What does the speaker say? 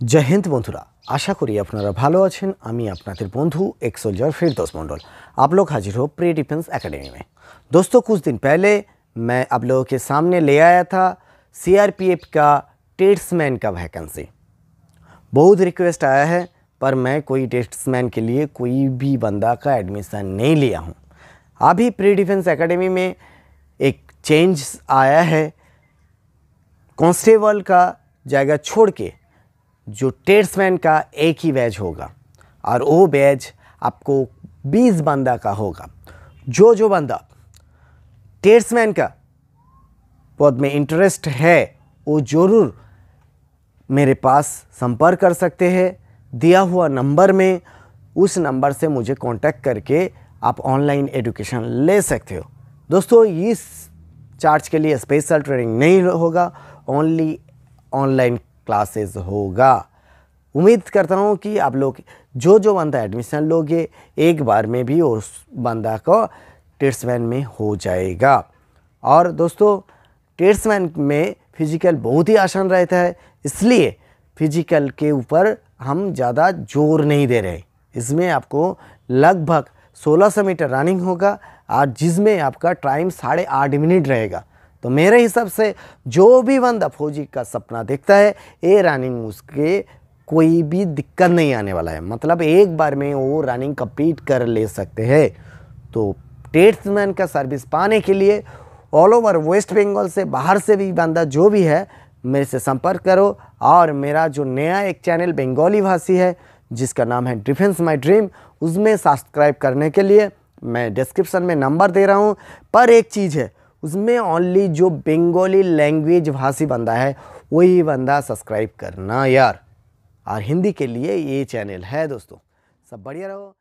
জয় হিন্দ বন্ধুরা आशा करी আপনারা ভালো আছেন আমি আপনাদের বন্ধু एक सोल्जर फिरदौस मंडल आप लोग हाजिर हो प्री डिफेंस एकेडमी में दोस्तों कुछ दिन पहले मैं आप लोगों के सामने ले आया था सीआरपीएफ का टेट्समैन का वैकेंसी बहुत रिक्वेस्ट आया है पर मैं कोई टेस्टमैन के लिए कोई भी बंदा का एडमिशन नहीं लिया हूँ अभी प्री डिफेंस एकेडमी में एक चेंज आया है कांस्टेबल का जगह छोड़ के जो टेट्समैन का एक ही बैच होगा और वो बैच आपको 20 बंदा का होगा। जो जो बंदा टेट्समैन का पद में इंटरेस्ट है, वो ज़रूर मेरे पास संपर्क कर सकते हैं। दिया हुआ नंबर में उस नंबर से मुझे कांटेक्ट करके आप ऑनलाइन एजुकेशन ले सकते हो। दोस्तों, इस चार्ज के लिए स्पेशल ट्रेनिंग नहीं होगा ओनली ऑनलाइन क्लासेस होगा। उम्मीद करता हूँ कि आप लोग जो जो बंदा एडमिशन लोगे, एक बार में भी उस बंदा को टेट्समैन में हो जाएगा। और दोस्तों टेट्समैन में फ़िज़िकल बहुत ही आसान रहता है, इसलिए फ़िज़िकल के ऊपर हम ज़्यादा ज़ोर नहीं दे रहे। इसमें आपको लगभग 1600 मीटर रनिंग होगा, और जिसमें आपका टाइम साढ़े आठ मिनट रहेगा। तो मेरे हिसाब से जो भी बंदा फौजी का सपना देखता है ये रनिंग उसके कोई भी दिक्कत नहीं आने वाला है। मतलब एक बार में वो रनिंग कंप्लीट कर ले सकते हैं। तो टेट्समैन का सर्विस पाने के लिए ऑल ओवर वेस्ट बंगाल से बाहर से भी बंदा जो भी है, मेरे से संपर्क करो। और मेरा जो नया एक चैनल बंगाली भाषी है, जिसका नाम है डिफेंस माय ड्रीम उसमें सब्सक्राइब करने के लिए मैं डिस्क्रिप्शन में नंबर दे रहा हूँ। पर एक चीज़ है उसमें ओनली जो बंगाली लैंग्वेज भाषी बंदा है, वही बंदा सब्सक्राइब करना यार। और हिंदी के लिए ये चैनल है दोस्तों। सब बढ़िया रहो।